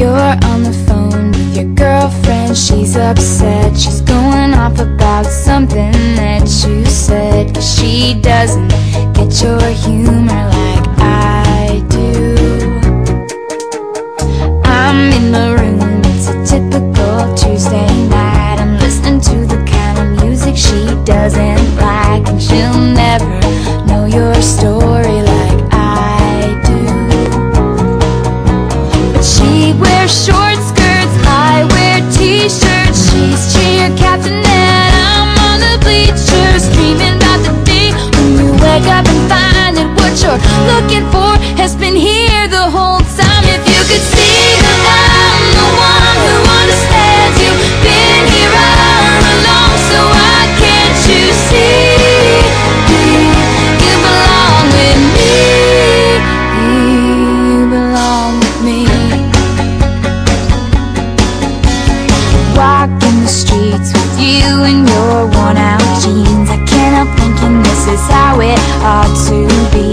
You're on the phone with your girlfriend. She's upset, she's going off about something that you said. Cause she doesn't get your humor like I do. I'm in the room, it's a typical Tuesday night. I'm listening to the kind of music she doesn't like And she'll never short skirts, I wear t-shirts. She's cheer captain and I'm on the bleachers the day when you wake up and find that what you're looking for Has been here the whole You and your worn out jeans. I cannot thinking this is how it ought to be.